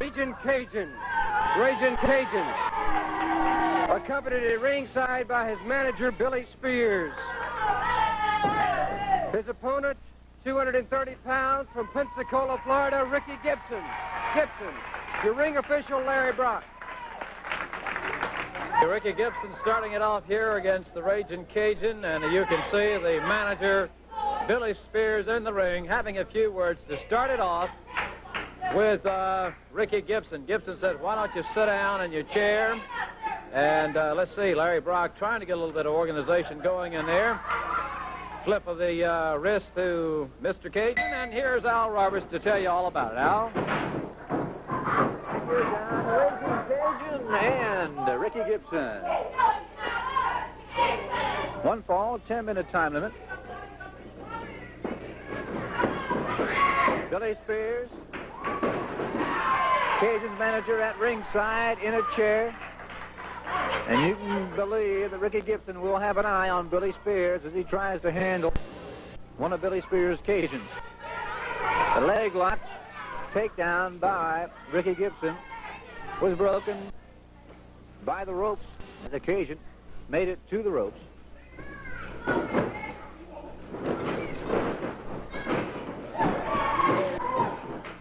Raging Cajun. Raging Cajun. Accompanied at ringside by his manager, Billy Spears. His opponent, 230 pounds from Pensacola, Florida, Ricky Gibson. Gibson. Your ring official, Larry Brock. Ricky Gibson starting it off here against the Raging Cajun, and you can see the manager, Billy Spears, in the ring, having a few words to start it off with uh, Ricky Gibson. Gibson said, why don't you sit down in your chair? And uh, let's see, Larry Brock trying to get a little bit of organization going in there. Flip of the uh, wrist to Mr. Cajun, and here's Al Roberts to tell you all about it. Al? Cajun and Ricky Gibson. One fall, 10-minute time limit. Billy Spears, Cajun's manager at ringside in a chair. And you can believe that Ricky Gibson will have an eye on Billy Spears as he tries to handle one of Billy Spears' Cajuns. The leg lock takedown by Ricky Gibson was broken by the ropes as the Cajun made it to the ropes.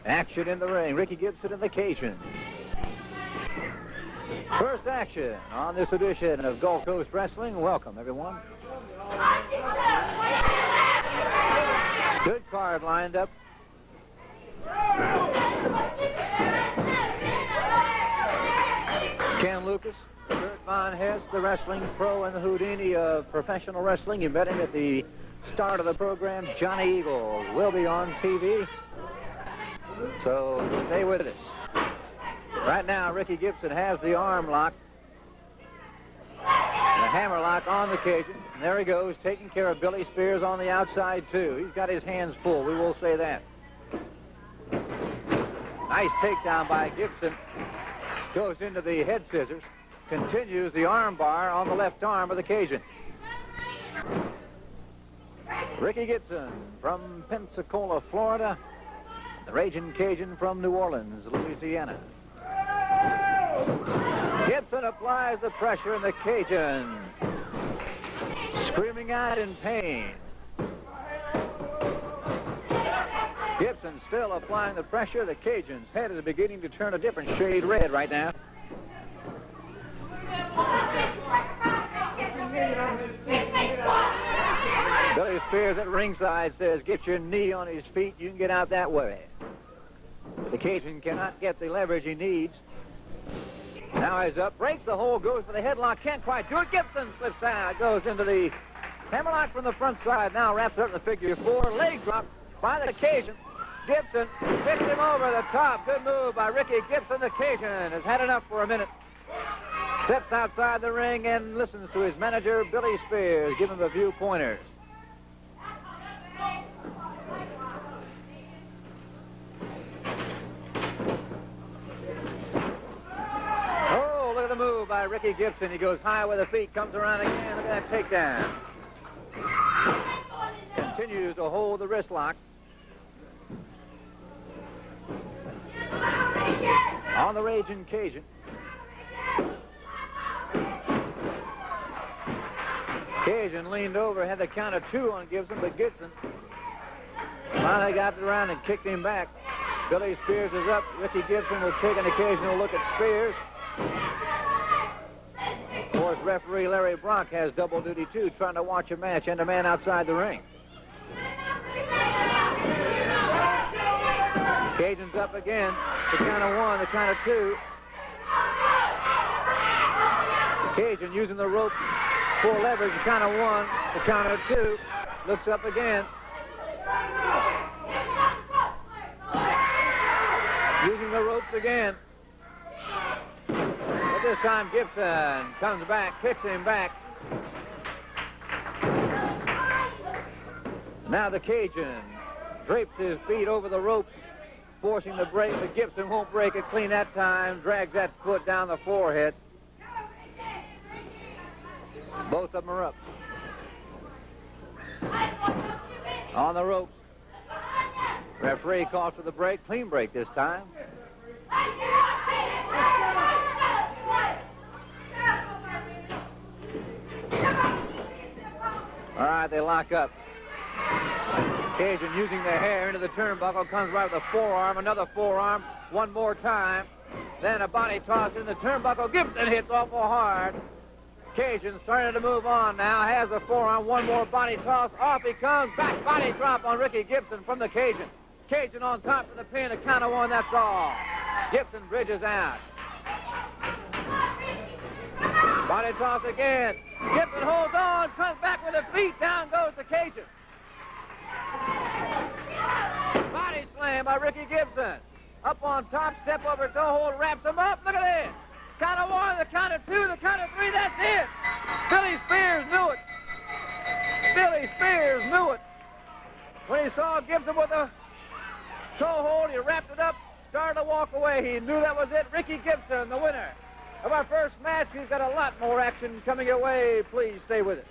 Action in the ring. Ricky Gibson and the Cajun. First action on this edition of Gulf Coast Wrestling. Welcome, everyone. Good card lined up. Ken Lucas, Kurt Von Hess, the wrestling pro and the Houdini of professional wrestling. You met him at the start of the program. Johnny Eagle will be on TV. So stay with us. Right now, Ricky Gibson has the arm lock. The hammer lock on the Cajuns. And there he goes, taking care of Billy Spears on the outside, too. He's got his hands full, we will say that. Nice takedown by Gibson. Goes into the head scissors. Continues the arm bar on the left arm of the Cajun. Ricky Gibson from Pensacola, Florida. The Raging Cajun from New Orleans, Louisiana. Gibson applies the pressure and the Cajun screaming out in pain. Gibson still applying the pressure. The Cajun's head is beginning to turn a different shade red right now. Billy Spears at ringside says, get your knee on his feet. You can get out that way. The Cajun cannot get the leverage he needs. Now he's up, breaks the hole, goes for the headlock, can't quite do it. Gibson slips out, goes into the hammerlock from the front side. Now wraps up in the figure four. Leg drop by the Cajun. Gibson picks him over the top. Good move by Ricky Gibson. The Cajun has had enough for a minute. Steps outside the ring and listens to his manager, Billy Spears, give him a few pointers. Oh, look at the move by Ricky Gibson. He goes high with the feet, comes around again. Look at that takedown. Continues to hold the wrist lock. On the Raging Cajun. Cajun leaned over, had the count of two on Gibson, but Gibson finally got around and kicked him back. Billy Spears is up. Ricky Gibson will take an occasional look at Spears. Course, referee Larry Brock has double duty too, trying to watch a match and a man outside the ring. Cajun's up again. The count of one, the count of two. Cajun using the rope full leverage, the count of one, the count of two. Looks up again. Using the ropes again. This time Gibson comes back, kicks him back. Now the Cajun drapes his feet over the ropes, forcing the break, but Gibson won't break it clean that time, drags that foot down the forehead. Both of them are up. On the ropes. Referee calls for the break. Clean break this time. All right, they lock up. Cajun using the hair into the turnbuckle, comes right with a forearm, another forearm, one more time. Then a body toss in the turnbuckle. Gibson hits awful hard. Cajun starting to move on now, has a forearm, one more body toss. Off he comes, back body drop on Ricky Gibson from the Cajun. Cajun on top of the pin, a count of one, that's all. Gibson bridges out. Body toss again. Gibson holds on, comes back with the feet, down goes the Cajun. Body slam by Ricky Gibson. Up on top, step over toe hold, wraps him up. Look at this. Count of one, the count of two, the count of three, that's it. Billy Spears knew it. Billy Spears knew it. When he saw Gibson with a toe hold, he wrapped it up, started to walk away. He knew that was it. Ricky Gibson, the winner of our first match. He's got a lot more action coming your way. Please stay with us.